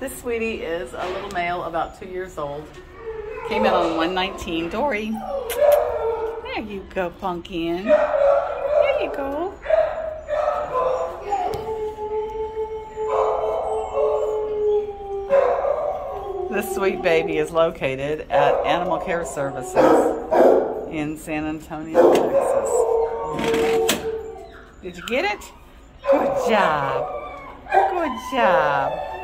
This sweetie is a little male about two years old. Came in on 119. Dory, there you go, pumpkin. There you go. This sweet baby is located at Animal Care Services in San Antonio, Texas. Did you get it? Good job. Good job.